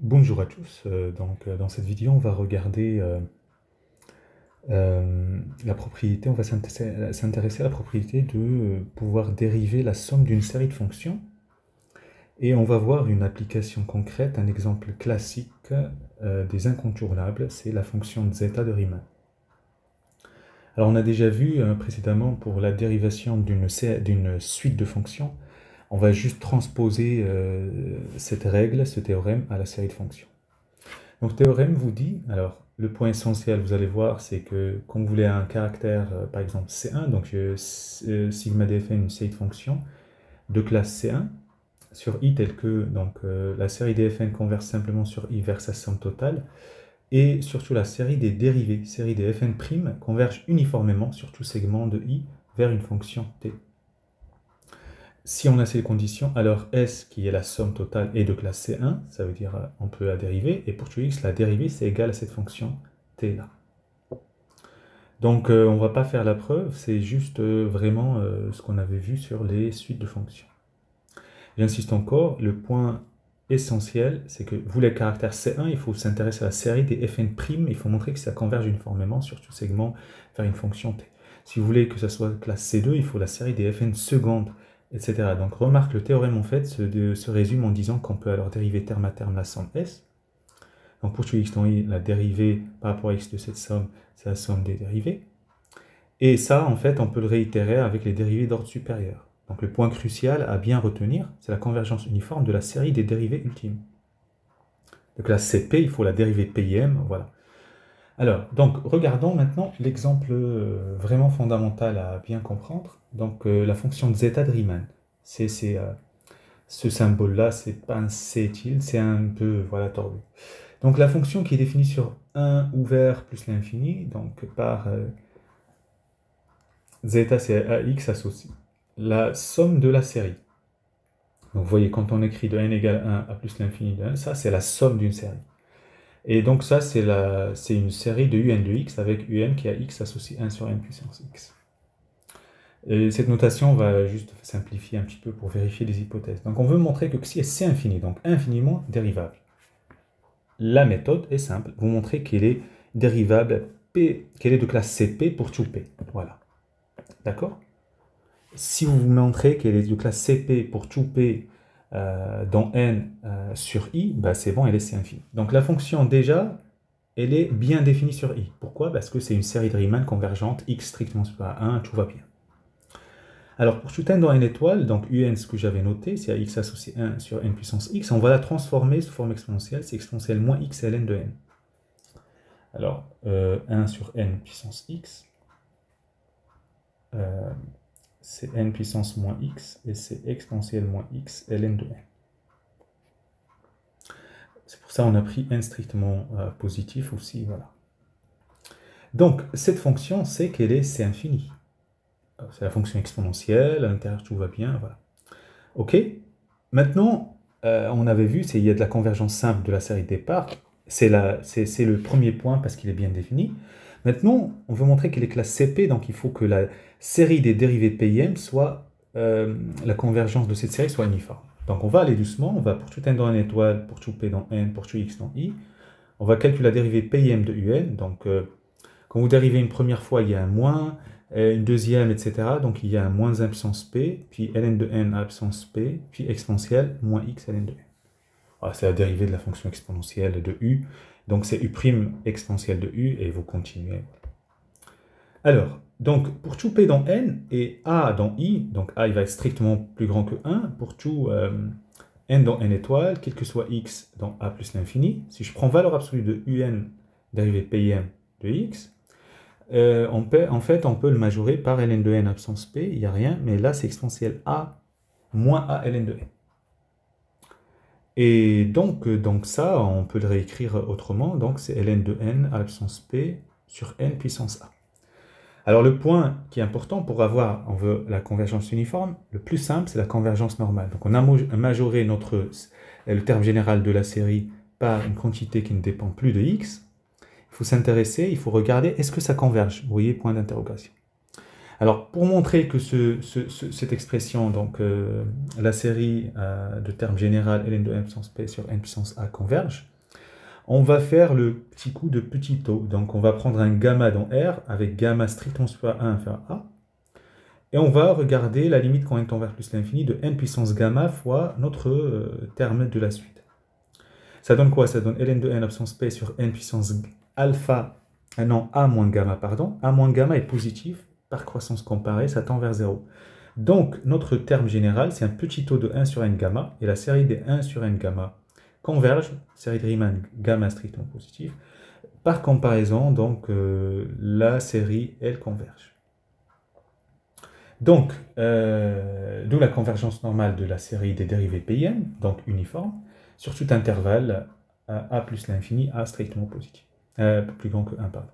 Bonjour à tous. Euh, donc, euh, dans cette vidéo, on va regarder euh, la propriété, on va s'intéresser à la propriété de pouvoir dériver la somme d'une série de fonctions. Et on va voir une application concrète, un exemple classique des incontournables, c'est la fonction zeta de Riemann. Alors, on a déjà vu précédemment pour la dérivation d'une suite de fonctions, on va juste transposer euh, cette règle, ce théorème, à la série de fonctions. Donc, théorème vous dit, alors, le point essentiel, vous allez voir, c'est que quand vous voulez un caractère, euh, par exemple C1, donc euh, sigma dfn, une série de fonctions de classe C1, sur i tel que donc, la série dfn converge simplement sur i vers sa somme totale, et surtout la série des dérivés, série des fn' converge uniformément sur tout segment de i vers une fonction t. Si on a ces conditions, alors S, qui est la somme totale, est de classe C1, ça veut dire euh, on peut la dériver, et pour tout x, la dérivée, c'est égal à cette fonction t là. Donc euh, on ne va pas faire la preuve, c'est juste euh, vraiment ce qu'on avait vu sur les suites de fonctions. J'insiste encore, le point essentiel, c'est que vous, les caractères C1, il faut s'intéresser à la série des fn', il faut montrer que ça converge uniformément sur tout segment vers une fonction t. Si vous voulez que ça soit classe C2, il faut la série des fn secondes, Donc remarque, le théorème en fait se, résume en disant qu'on peut alors dériver terme à terme la somme S. Donc pour tout x dans i, la dérivée par rapport à x de cette somme, c'est la somme des dérivées. Et ça, en fait, on peut le réitérer avec les dérivées d'ordre supérieur. Donc le point crucial à bien retenir, c'est la convergence uniforme de la série des dérivées ultimes. Donc la CP, il faut la dérivée PIM, voilà. Alors, donc, regardons maintenant l'exemple euh, vraiment fondamental à bien comprendre. Donc, euh, la fonction zeta de Riemann. C'est, euh, ce symbole-là, c'est pas un C tilde, c'est un peu, voilà, tordu. Donc, la fonction qui est définie sur 1 ouvert plus l'infini, donc par euh, zeta, c'est AX associé. La somme de la série. Donc, vous voyez, quand on écrit de n égale 1 à plus l'infini de 1, ça, c'est la somme d'une série. Et donc ça, c'est une série de un de x avec un qui a x associé 1 sur n puissance x. Et cette notation va juste simplifier un petit peu pour vérifier les hypothèses. Donc on veut montrer que si c'est infini, donc infiniment dérivable. La méthode est simple. Vous montrez qu'elle est dérivable, P, qu'elle est de classe CP pour tout P. Voilà. D'accord? Si vous vous montrez qu'elle est de classe CP pour tout P euh, dans n euh, sur i, bah c'est bon, elle est C infini. Donc la fonction déjà, elle est bien définie sur i. Pourquoi? Parce que c'est une série de Riemann convergente, x strictement supérieur à 1, tout va bien. Alors pour tout n dans n étoile, donc un, ce que j'avais noté, c'est à x associé 1 sur n puissance x, on va la transformer sous forme exponentielle, c'est exponentielle moins x ln de n. Alors euh, 1 sur n puissance x, euh, c'est n puissance moins x, et c'est exponentielle moins x ln de n. C'est pour ça qu'on a pris n strictement euh, positif aussi, voilà. Donc, cette fonction, c'est qu'elle est C infini. Euh, C'est la fonction exponentielle, à l'intérieur tout va bien, voilà. Ok Maintenant, euh, on avait vu, il y a de la convergence simple de la série de départ. C'est le premier point parce qu'il est bien défini. Maintenant, on veut montrer qu'elle est classe CP, donc il faut que la série des dérivés PIM soit, euh, la convergence de cette série soit uniforme. Donc on va aller doucement, on va pour tout n dans n étoile, pour tout p dans n, pour tout x dans i. On va calculer la dérivée PIM de un. Donc euh, quand vous dérivez une première fois, il y a un moins, euh, une deuxième, etc. Donc il y a un moins 1 puissance p, puis ln de n puissance p, puis exponentielle moins x ln de n. Ah, c'est la dérivée de la fonction exponentielle de u. Donc c'est u' exponentielle de u, et vous continuez. Alors, donc pour tout p dans n et a dans i, donc a il va être strictement plus grand que 1, pour tout euh, n dans n étoile, quel que soit x dans a plus l'infini, si je prends valeur absolue de un dérivée pim de x, euh, on peut, en fait on peut le majorer par ln de n absence p, il n'y a rien, mais là c'est exponentielle a moins a ln de n. Et donc, donc ça, on peut le réécrire autrement, donc c'est ln de n à l'absence p sur n puissance a. Alors le point qui est important pour avoir, on veut la convergence uniforme, le plus simple c'est la convergence normale. Donc on a majoré notre, le terme général de la série par une quantité qui ne dépend plus de x. Il faut s'intéresser, il faut regarder est-ce que ça converge? Vous voyez, point d'interrogation. Alors, pour montrer que cette expression, donc la série de termes général ln de n puissance p sur n puissance a converge, on va faire le petit coup de petit taux. Donc, on va prendre un gamma dans R avec gamma strictement supérieur à 1 inférieur à A. Et on va regarder la limite quand n tend vers plus l'infini de n puissance gamma fois notre euh, terme de la suite. Ça donne quoi? Ça donne ln de n absence p sur n puissance alpha, euh, non, a moins gamma, pardon. a moins gamma est positif, par croissance comparée, ça tend vers 0. Donc, notre terme général, c'est un petit taux de 1 sur n gamma, et la série des 1 sur n gamma converge, série de Riemann gamma strictement positif. Par comparaison, donc, euh, la série, elle converge. Donc, euh, d'où la convergence normale de la série des dérivés PIN, donc uniforme, sur tout intervalle A plus l'infini, A strictement positif, euh, plus grand que 1, pardon.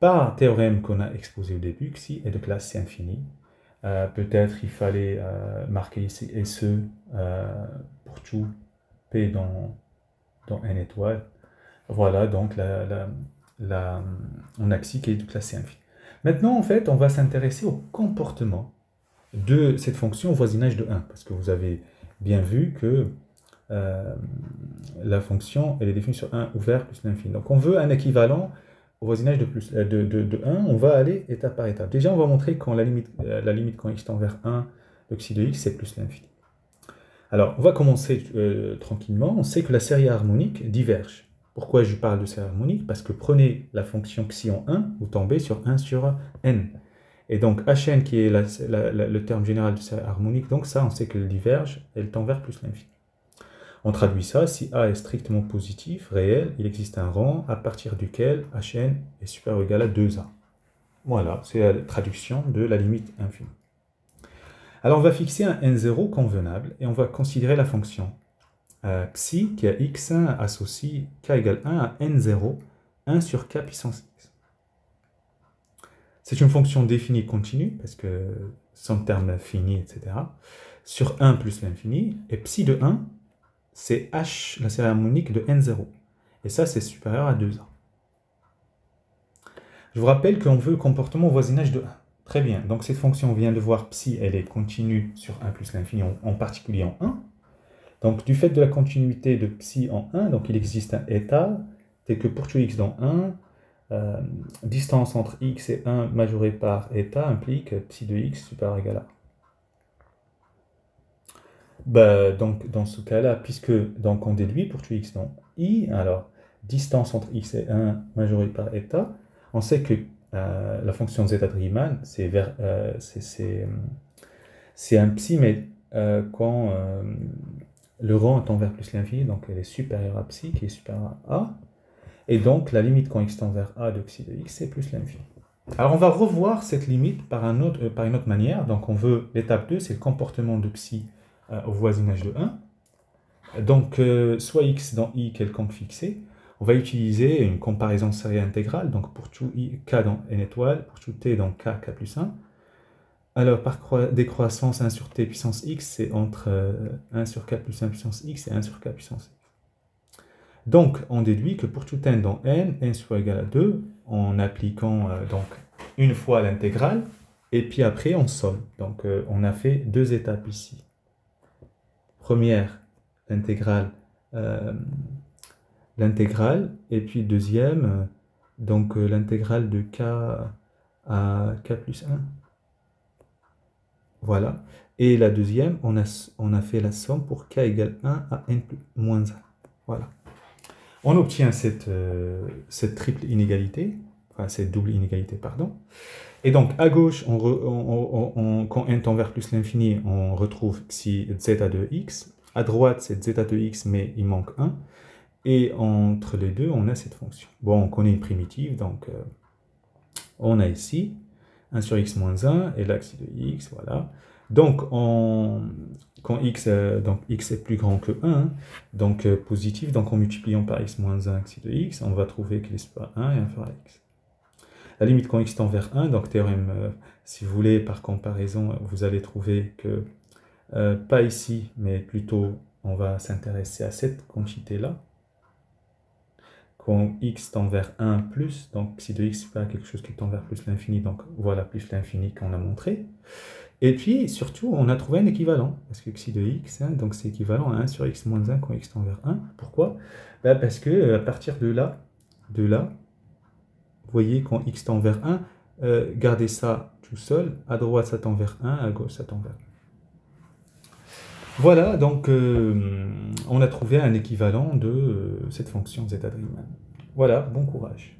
Par théorème qu'on a exposé au début, xi est de classe C infini. Euh, peut-être il fallait marquer ici SE pour tout P dans, dans N étoile. Voilà, donc la, la, qui est de classe infini. Maintenant, en fait, on va s'intéresser au comportement de cette fonction au voisinage de 1, parce que vous avez bien vu que euh, la fonction, elle est définie sur 1 ouvert plus l'infini. Donc on veut un équivalent au voisinage de, plus, euh, de, de, 1, on va aller étape par étape. Déjà, on va montrer quand la limite, euh, la quand x tend vers 1, le xi de x, c'est plus l'infini. Alors, on va commencer tranquillement. On sait que la série harmonique diverge. Pourquoi je parle de série harmonique? Parce que prenez la fonction xi en 1, vous tombez sur 1 sur n. Et donc Hn qui est le terme général de série harmonique, donc ça on sait qu'elle diverge, elle tend vers plus l'infini. On traduit ça, si A est strictement positif, réel, il existe un rang à partir duquel Hn est supérieur ou égal à 2A. Voilà, c'est la traduction de la limite infinie. Alors on va fixer un n0 convenable et on va considérer la fonction euh, psi qui a x associe k égale 1 à n0, 1 sur k puissance x. C'est une fonction définie continue, parce que sans terme fini, etc., sur 1 plus l'infini, et psi de 1, c'est h, la série harmonique de n0. Et ça, c'est supérieur à 2a. Je vous rappelle qu'on veut comportement au voisinage de 1. Très bien, donc cette fonction, on vient de voir psi, elle est continue sur 1 plus l'infini, en particulier en 1. Donc, du fait de la continuité de psi en 1, donc il existe un état, c'est que pour tout x dans 1, euh, distance entre x et 1 majorée par état implique psi de x supérieur à égal à 1. Bah, donc, dans ce cas-là, puisque donc, on déduit pour tout x dans i, alors distance entre x et 1 majorée par état, on sait que euh, la fonction zeta de Riemann, c'est euh, un psi, mais quand le rang tend vers plus l'infini, donc elle est supérieure à psi, qui est supérieure à a. Et donc, la limite quand x tend vers a de xi de x, c'est plus l'infini. Alors, on va revoir cette limite par, euh, par une autre manière. Donc, on veut, l'étape 2, c'est le comportement de psi euh, au voisinage de 1. Donc, euh, soit x dans i quelconque fixé, on va utiliser une comparaison série intégrale. Donc, pour tout i, k dans n étoile, pour tout t dans k, k plus 1. Alors, par décroissance, 1 sur t puissance x, c'est entre 1 euh, sur k plus 1 puissance x et 1 sur k puissance x. Donc, on déduit que pour tout n dans n, n soit égal à 2, en appliquant euh, donc une fois l'intégrale, et puis après on somme. Donc, euh, on a fait deux étapes ici. Première, l'intégrale, l'intégrale, et puis deuxième, donc l'intégrale de k à k plus 1. Voilà. Et la deuxième, on a, on a fait la somme pour k égale 1 à n plus, moins 1. Voilà. On obtient cette, euh, cette triple inégalité, enfin cette double inégalité, pardon. Et donc, à gauche, quand n tend vers plus l'infini, on retrouve si zeta de x. À droite, c'est zeta de x, mais il manque 1. Et entre les deux, on a cette fonction. Bon, on connaît une primitive, donc euh, on a ici 1 sur x moins 1 et l'axe de x, voilà. Donc, quand x, euh, donc x est plus grand que 1, donc euh, positif, donc en multipliant par x moins 1 axe de x, on va trouver qu'il est supérieur à 1 et inférieur à x. La limite quand x tend vers 1, donc théorème, euh, si vous voulez, par comparaison, vous allez trouver que, pas ici, mais plutôt, on va s'intéresser à cette quantité-là. quand x tend vers 1 plus, donc psi de x c'est quelque chose qui tend vers plus l'infini, donc voilà plus l'infini qu'on a montré. Et puis, surtout, on a trouvé un équivalent, parce que xi de x, hein, donc c'est équivalent à 1 sur x moins 1 quand x tend vers 1. Pourquoi? Ben, Parce que euh, à partir de là, de là, vous voyez, quand x tend vers 1, euh, gardez ça tout seul, à droite ça tend vers 1, à gauche ça tend vers 1. Voilà, donc euh, on a trouvé un équivalent de cette fonction z Voilà, bon courage.